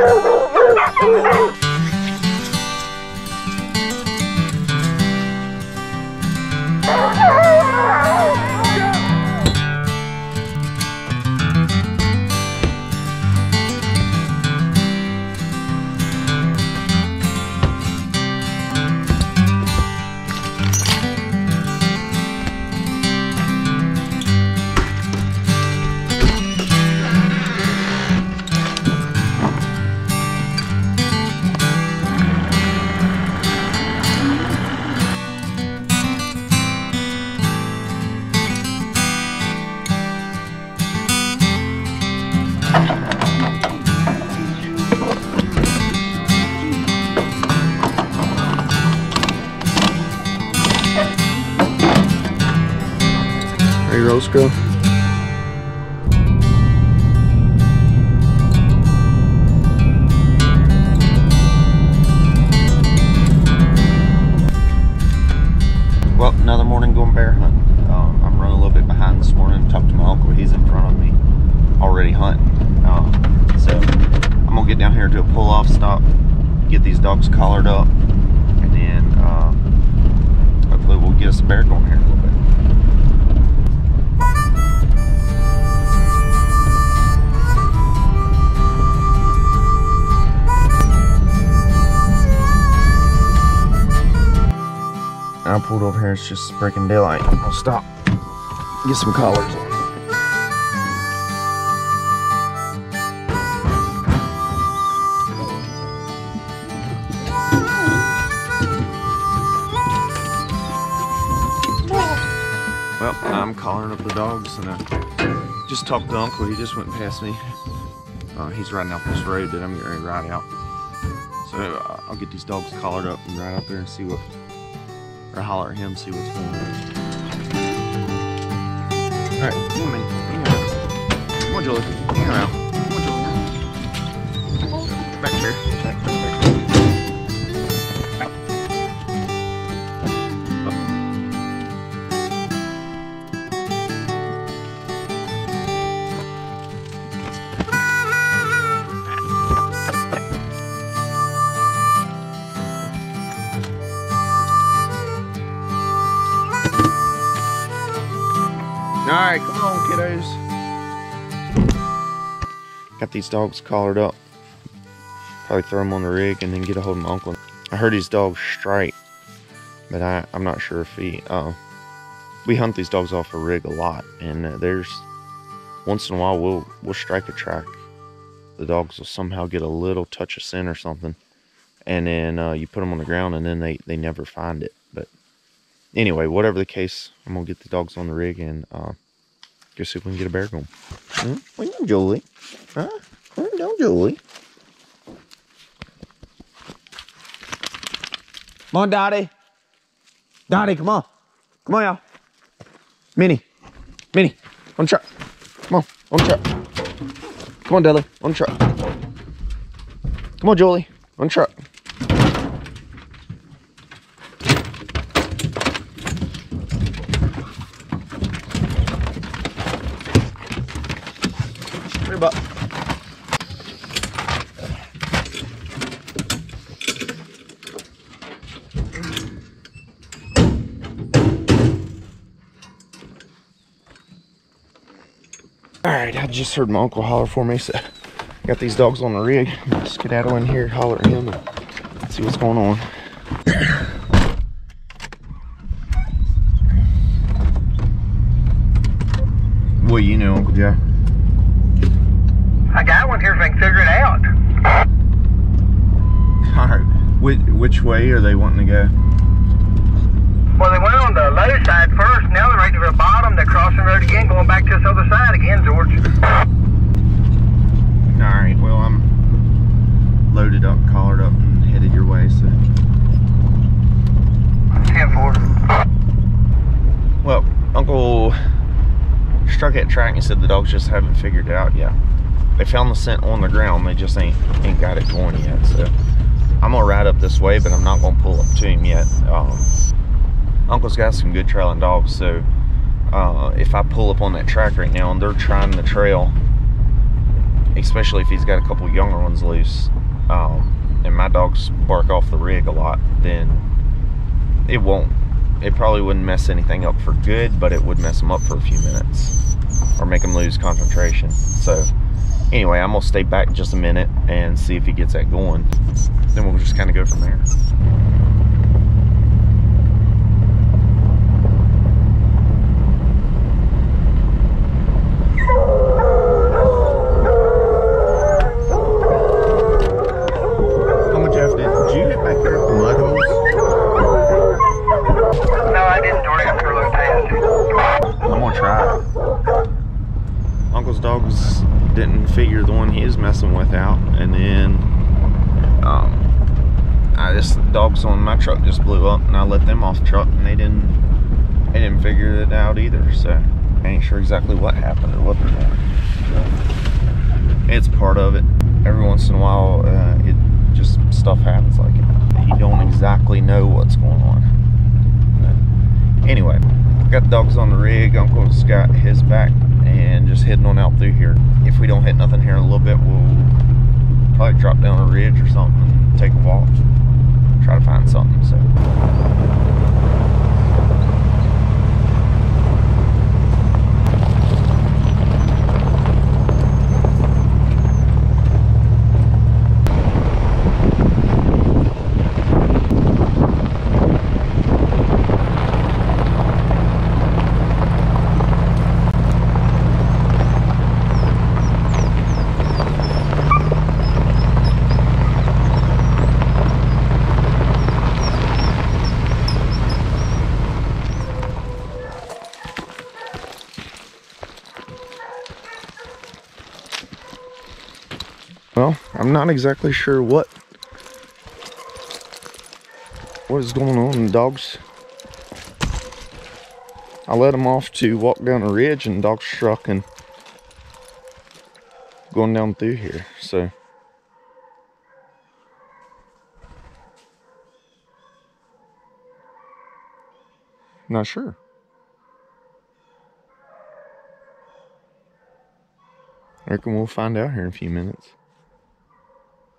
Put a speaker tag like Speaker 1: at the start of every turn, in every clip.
Speaker 1: Oh, my God. Ready, pulled over here. It's just breaking daylight. I'll stop. Get some collars on. Well, I'm collaring up the dogs and I just talked to Uncle. He just went past me. Uh, he's riding out this road that I'm getting ready to ride out. So uh, I'll get these dogs collared up and ride out there and see what or holler at him, see what's going on. Alright, come on. Come on, Julie. Come on, Julie. Back here. Back, Got these dogs collared up. Probably throw them on the rig and then get a hold of my uncle. I heard these dogs strike, but I, I'm not sure if he. Uh, we hunt these dogs off a rig a lot, and uh, there's once in a while we'll we'll strike a track. The dogs will somehow get a little touch of scent or something, and then uh, you put them on the ground, and then they they never find it. But anyway, whatever the case, I'm gonna get the dogs on the rig and uh, go see if we can get a bear going. Hmm? Where you, Julie? Huh? Where you, Julie?
Speaker 2: Come on, Dottie. Dottie, come on. Come on, y'all. Minnie. Minnie, on truck. Come on, on truck. Come on, Dudley, on truck. Come on, Julie, on truck. Hurry up.
Speaker 1: All right, I just heard my uncle holler for me, so got these dogs on the rig. Skedaddle in here, holler at him, and see what's going on. what you know, Uncle Joe?
Speaker 3: I got one here so I can figure it out.
Speaker 1: All right, which, which way are they wanting to go?
Speaker 3: Well, they went on the low side first, now they're right to the bottom. They're crossing the road again, going back to this other side again, George.
Speaker 1: All right, well I'm loaded up, collared up, and headed your way. So,
Speaker 3: 10 4.
Speaker 1: well, Uncle struck that track and said the dogs just haven't figured it out yet. They found the scent on the ground, they just ain't ain't got it going yet. So, I'm gonna ride up this way, but I'm not gonna pull up to him yet. Um, Uncle's got some good trailing dogs, so uh, if I pull up on that track right now and they're trying the trail especially if he's got a couple younger ones loose, um, and my dogs bark off the rig a lot, then it won't. It probably wouldn't mess anything up for good, but it would mess them up for a few minutes or make them lose concentration. So anyway, I'm gonna stay back just a minute and see if he gets that going. Then we'll just kind of go from there.
Speaker 2: How much after did you get back there at the mud holes?
Speaker 3: No, I didn't do it after a little test.
Speaker 1: I'm gonna try it. Uncle's dogs didn't figure the one he was messing with out, and then um, I just the dogs on my truck just blew up, and I let them off the truck, and they didn't they didn't figure it out either. So I ain't sure exactly what happened or what. It's part of it. Every once in a while, uh, it just stuff happens like. You don't exactly know what's going on. Anyway, got the dogs on the rig. Uncle's got his back and just heading on out through here. If we don't hit nothing here in a little bit, we'll probably drop down a ridge or something and take a walk. Try to find something. So. Well, I'm not exactly sure what what is going on. The dogs. I let them off to walk down a ridge, and dogs struck and going down through here. So. Not sure. I reckon we'll find out here in a few minutes.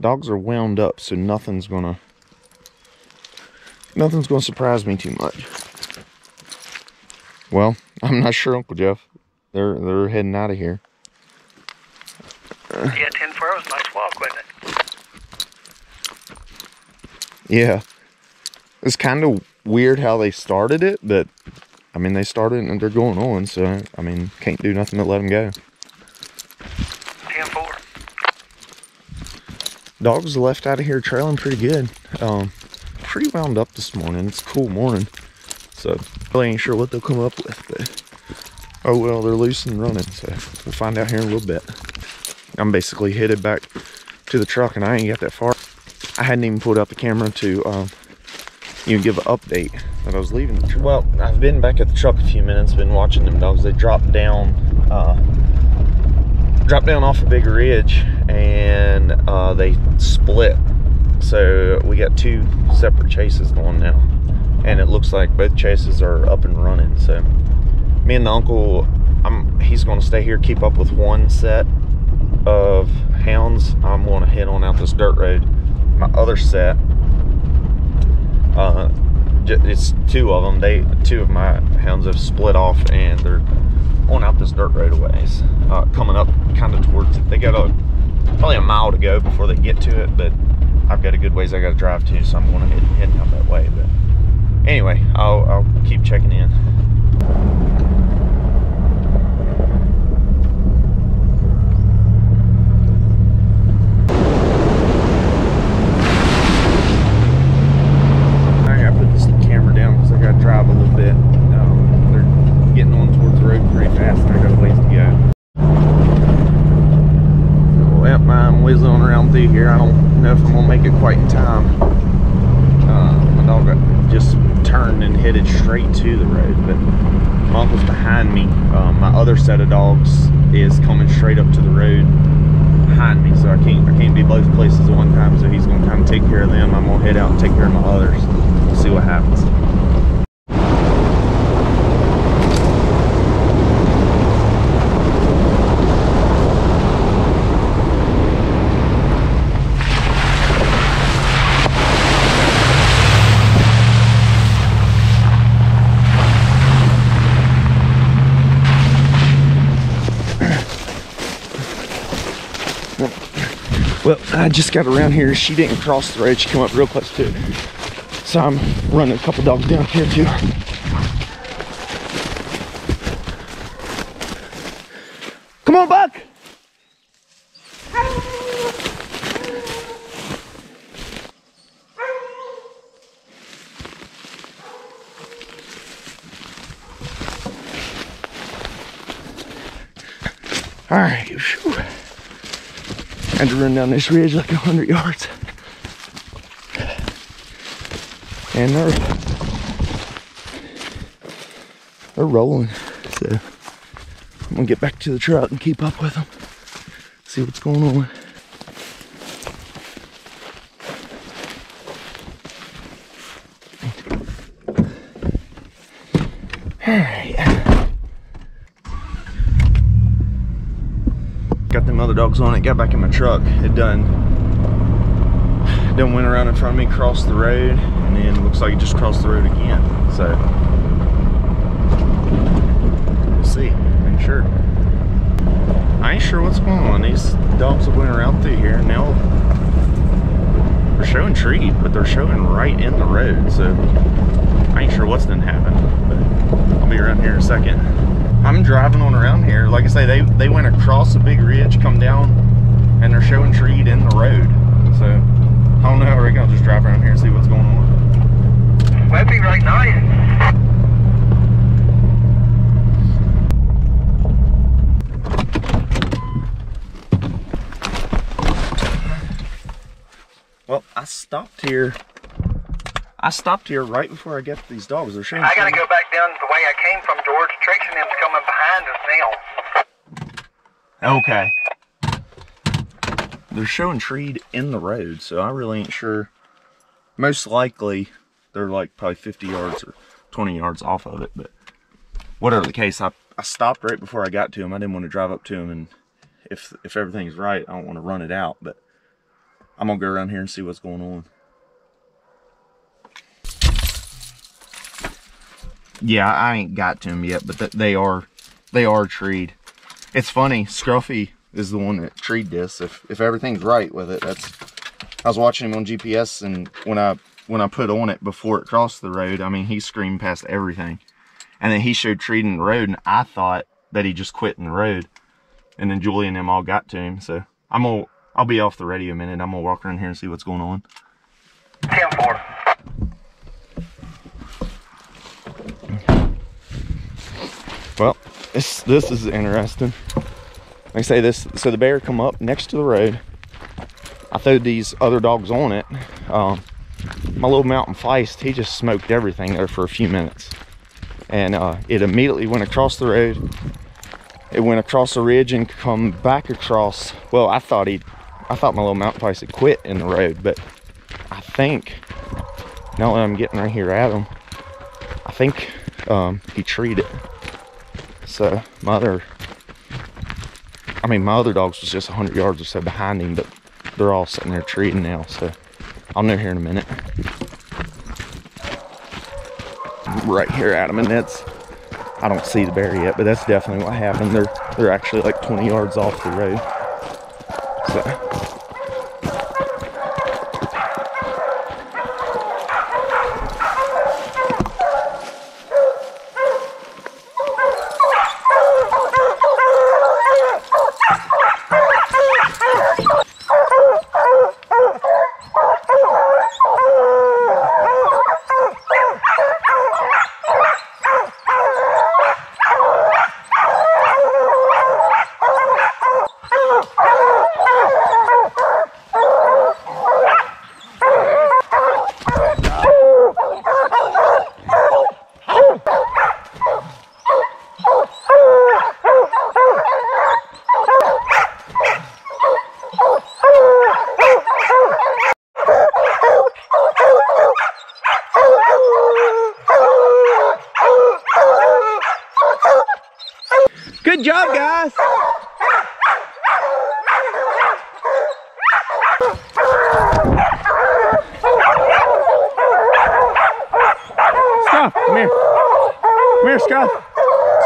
Speaker 1: Dogs are wound up, so nothing's gonna nothing's gonna surprise me too much. Well, I'm not sure, Uncle Jeff. They're they're heading out of here.
Speaker 3: Yeah, 10 4 was a nice walk, wasn't it?
Speaker 1: Yeah. It's kind of weird how they started it, but I mean they started and they're going on, so I mean can't do nothing to let them go. Dogs left out of here trailing pretty good. Um, pretty wound up this morning. It's a cool morning, so really ain't sure what they'll come up with. But oh well, they're loose and running, so we'll find out here in a little bit. I'm basically headed back to the truck, and I ain't got that far. I hadn't even pulled out the camera to um, you give an update that I was leaving the truck. Well, I've been back at the truck a few minutes, been watching them dogs. They dropped down. Uh, dropped down off a big ridge and uh, they split. So we got two separate chases going now. And it looks like both chases are up and running. So me and the uncle, I'm he's gonna stay here, keep up with one set of hounds. I'm gonna head on out this dirt road. My other set, uh, it's two of them. They two of my hounds have split off and they're on out this dirt road a ways, uh, coming up kind of towards it. They got a probably a mile to go before they get to it, but I've got a good ways I got to drive to, so I'm going to head heading out that way. But anyway, I'll, I'll keep checking in. I gotta put this camera down because I gotta drive a little bit. Um, they're getting on towards the road pretty fast, and I got a ways to go. Well, I'm whizzing on around through here. I don't know if I'm gonna make it quite in time. Uh, my dog got just turned and headed straight to the road, but my uncle's behind me. Um, my other set of dogs is coming straight up to the road behind me, so I can't I can't be both places at one time. So he's gonna kind of take care of them. I'm gonna head out and take care of my others. We'll see what happens. Well, I just got around here. She didn't cross the road. She came up real close to it. So I'm running a couple dogs down here too. Come on, Buck. All right. Whew. Had to run down this ridge like a hundred yards. And they're they're rolling. So I'm gonna get back to the truck and keep up with them. See what's going on. All right. Got them other on it, got back in my truck. It done done went around in front of me, crossed the road, and then looks like it just crossed the road again. So we'll see. I sure. I ain't sure what's going on. These dogs have went around through here now they're showing treed, but they're showing right in the road. So I ain't sure what's done happened, but I'll be around here in a second. I'm driving on around here. Like I say, they, they went across a big ridge, come down, and they're showing treed in the road. So I don't know. I reckon I'll just drive around here and see what's going on.
Speaker 3: That'd be right nice.
Speaker 1: Well, I stopped here. I stopped here right before I got to these dogs. They're showing.
Speaker 3: I gotta go back down the way I came from, George. Trix and them's coming behind us now.
Speaker 1: Okay. They're showing treed in the road, so I really ain't sure. Most likely, they're like probably 50 yards or 20 yards off of it, but whatever the case, I, I stopped right before I got to them. I didn't want to drive up to them, and if if everything's right, I don't want to run it out, but I'm gonna go around here and see what's going on. Yeah, I ain't got to them yet, but th- they are they are treed. It's funny, Scruffy is the one that treed this. If if everything's right with it, that's. I was watching him on GPS, and when I when I put on it before it crossed the road, I mean he screamed past everything, and then he showed treed in the road, and I thought that he just quit in the road, and then Julie and them all got to him. So I'm gonna I'll be off the radio a minute. I'm gonna walk around here and see what's going on.
Speaker 3: 10 4.
Speaker 1: Well, this this is interesting. I say this, so the bear come up next to the road. I threw these other dogs on it. Um, my little mountain feist, he just smoked everything there for a few minutes, and uh, it immediately went across the road. It went across the ridge and come back across. Well, I thought he, I thought my little mountain feist had quit in the road, but I think now that I'm getting right here at him, I think um, he treed it. So my other, I mean, my other dogs was just 100 yards or so behind him, but they're all sitting there treeing now. So I'll know here in a minute. Right here him, and that's, I don't see the bear yet, but that's definitely what happened. They're they're actually like 20 yards off the road.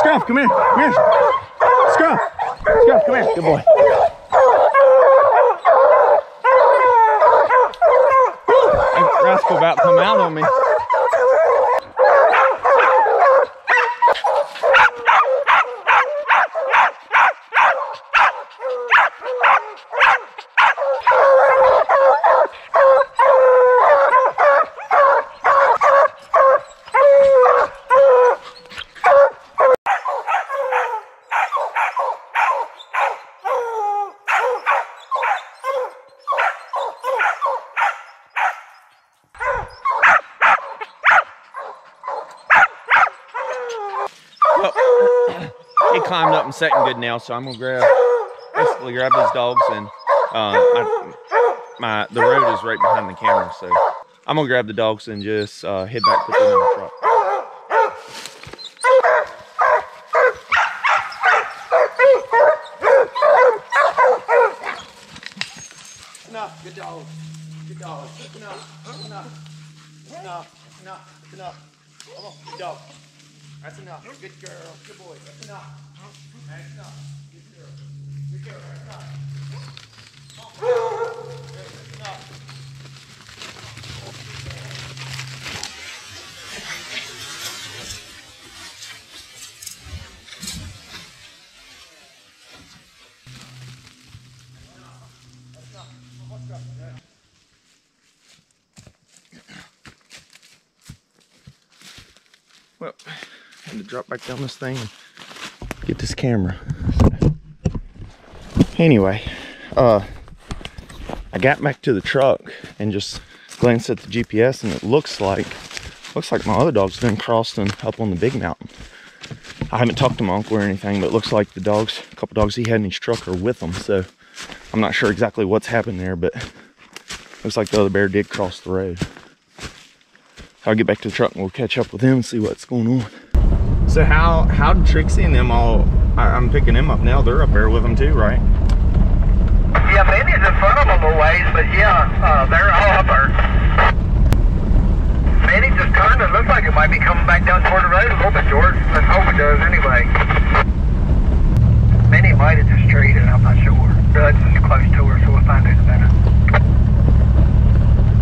Speaker 1: Scruff, come here. Come here. Scruff. Scruff, come here. Good boy. That rascal about come out on me. He climbed up and setting good now, so I'm gonna grab basically grab these dogs and uh, my, my the road is right behind the camera, so I'm gonna grab the dogs and just uh, head back put them in the truck.
Speaker 2: Enough, good dog. Good dog. Enough, enough, enough, enough, enough. Come on, good dog. That's enough. Good girl. Good boy. That's enough. That's enough. Good girl. Good girl. That's enough. Come on. Good, That's enough.
Speaker 1: Well, I had to drop back down this thing and get this camera. Anyway, uh, I got back to the truck and just glanced at the GPS, and it looks like looks like my other dog's been crossing up on the big mountain. I haven't talked to my uncle or anything, but it looks like the dogs, a couple dogs he had in his truck, are with him. So I'm not sure exactly what's happened there, but looks like the other bear did cross the road. I'll get back to the truck and we'll catch up with him and see what's going on. So how how did Trixie and them all? I, I'm picking them up now. They're up there with them too, right?
Speaker 3: Yeah, Minnie's in front of them a ways, but yeah, uh, they're all up there. Minnie just turned. It looks like it might be coming back down toward the road a little bit, George. Let's hope it does anyway. Minnie might have just traded. I'm not sure. Hudson's close to her, so we'll find out in a minute.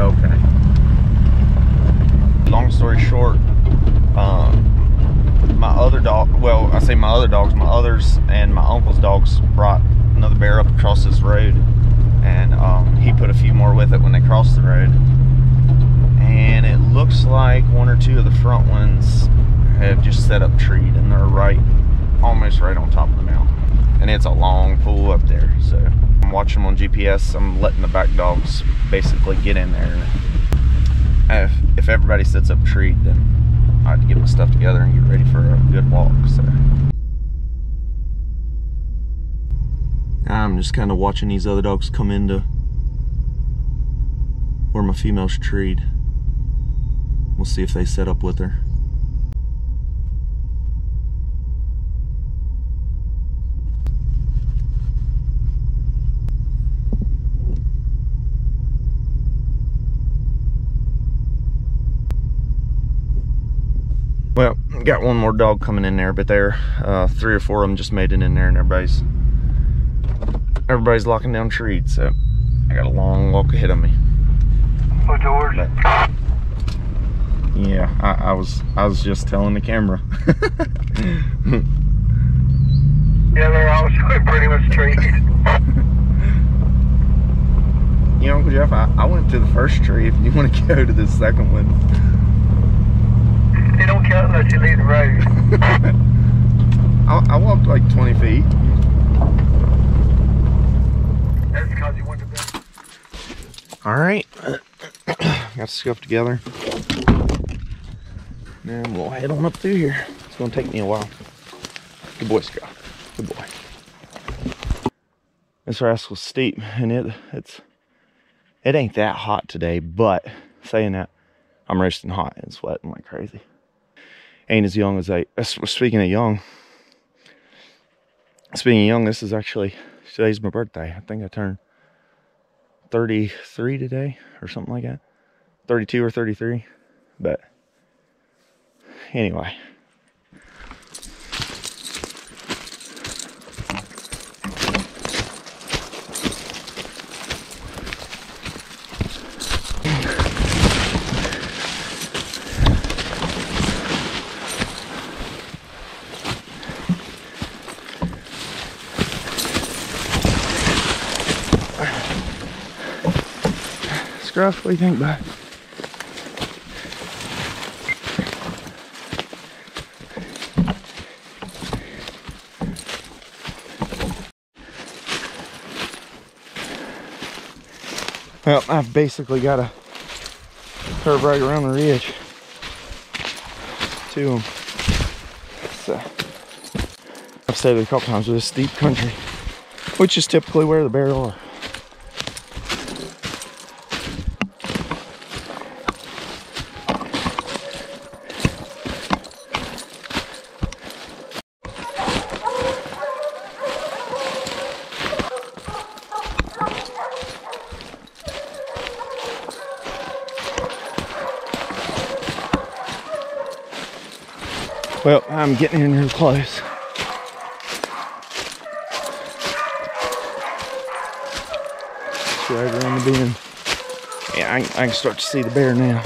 Speaker 1: Okay. Long story short, um, my other dog, well, I say my other dogs, my others and my uncle's dogs brought another bear up across this road. And um, he put a few more with it when they crossed the road. And it looks like one or two of the front ones have just set up treed and they're right, almost right on top of the mountain. And it's a long pull up there. So I'm watching them on GPS. I'm letting the back dogs basically get in there. If, if everybody sets up treed, then I have to get my stuff together and get ready for a good walk. So I'm just kind of watching these other dogs come into where my female's treed. We'll see if they set up with her. Well, got one more dog coming in there, but there, uh, three or four of them just made it in there, and everybody's everybody's locking down trees. So I got a long walk ahead of me.
Speaker 3: Oh, George.
Speaker 1: But yeah, I, I was I was just telling the camera.
Speaker 3: Yeah, they're all pretty much straight.
Speaker 1: you know, Uncle Jeff, I, I went to the first tree. If you want to go to the second one,
Speaker 3: They don't count unless you leave the road.
Speaker 1: I, I walked like 20 feet.
Speaker 3: That's because you went to bed.
Speaker 1: All right, got stuff together. Then we'll head on up through here. It's gonna take me a while. Good boy, Scott. Good boy. This rascal's steep, and it it's it ain't that hot today. But saying that, I'm roasting hot and sweating like crazy. Ain't as young as I. uh, Speaking of young, speaking of young, this is actually today's my birthday. I think I turned 33 today or something like that 32 or 33 but anyway Scruff, what do you think, bud? Well, I've basically got a curve right around the ridge to them. So, I've it a couple times with this steep country, which is typically where the bear are. Well, I'm getting in real close. It's right around the bend. Yeah, I, I can start to see the bear now.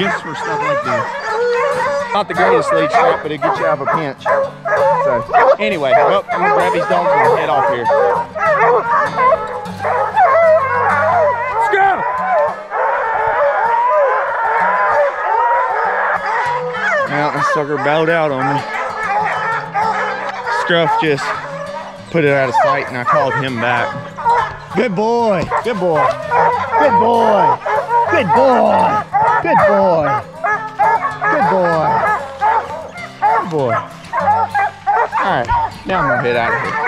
Speaker 1: Way, just for stuff like this. Not the greatest lead strap, but it gets you out of a pinch. So, anyway, well, I'm gonna grab these dogs and head off here. Scruff! Now that sucker bowed out on me. Scruff just put it out of sight and I called him back. Good boy, good boy, good boy, good boy, good boy, good boy, good boy. All right, now I'm gonna head out of here.